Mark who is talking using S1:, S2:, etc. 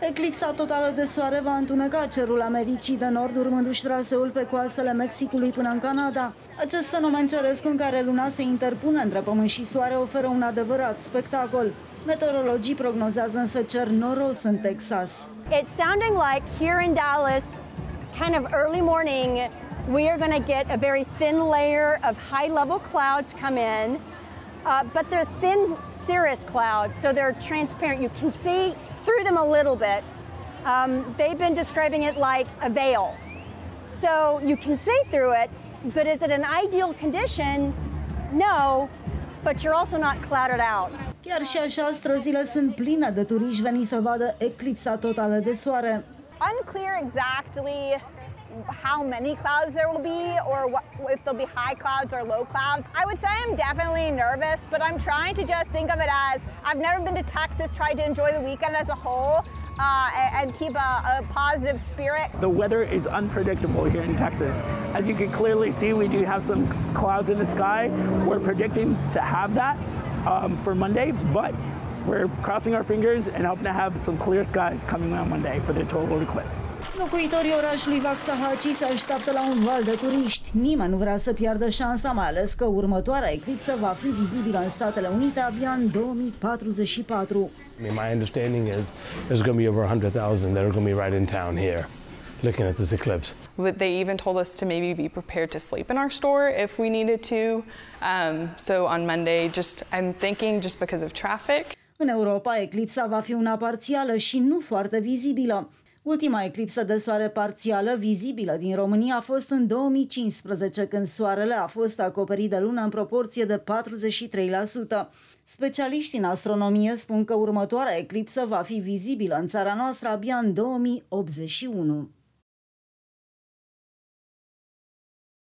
S1: Eclipsa totală de soare va întuneca cerul Americii de Nord, urmându-și traseul pe coastele Mexicului până în Canada. Acest fenomen ceresc în care luna se interpune între pământ și soare oferă un adevărat spectacol. Meteorologii prognozează însă cer noros în Texas.
S2: It's sounding like here in Dallas, kind of early morning, we are going to get a very thin layer of high level clouds come in. Uh, but they're thin cirrus clouds, so they're transparent. You can see through them a little bit. Um, they've been describing it like a veil. So you can see through it, but is it an ideal condition? No, but you're also not clouded out.
S1: Chiar și așa, străzile sunt pline de turiști veniți să vadă eclipsa totală de soare.
S3: Unclear exactly how many clouds there will be or what, if there'll be high clouds or low clouds. I would say I'm definitely nervous, but I'm trying to just think of it as I've never been to Texas, tried to enjoy the weekend as a whole. Uh, and keep a, a, positive spirit.
S4: The weather is unpredictable here in Texas. As you can clearly see, we do have some clouds in the sky. We're predicting to have that um, for Monday, but we're crossing our fingers and hoping to have some clear skies coming on Monday for the total eclipse.
S1: Locuitorii orașului Waxahachie se așteaptă la un val de turiști. Nimeni nu vrea să piardă șansa, mai ales că următoarea eclipsă va fi vizibilă în Statele Unite abia în 2044.
S5: I mean, my understanding is there's going to be over 100,000 that are going to be right in town here looking at this eclipse.
S6: They even told us to maybe be prepared to sleep in our store if we needed to. Um, so on Monday, just I'm thinking just because of traffic.
S1: În Europa, eclipsa va fi una parțială și nu foarte vizibilă. Ultima eclipsă de soare parțială vizibilă din România a fost în 2015, când soarele a fost acoperit de lună în proporție de 43%. Specialiștii în astronomie spun că următoarea eclipsă va fi vizibilă în țara noastră abia în 2081.